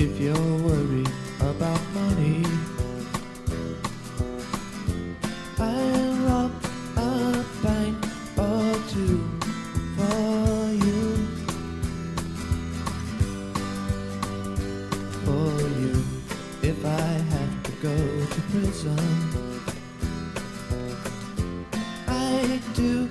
if you're worried about money. I'll rob a bank or two for you. For you, if I have to go to prison. I do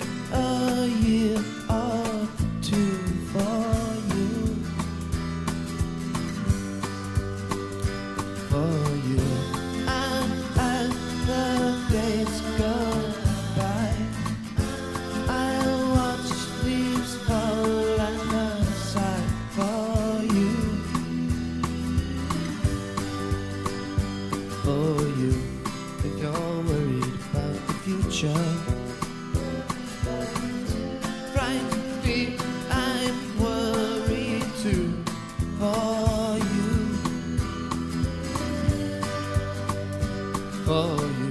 future. I'm worried too for you.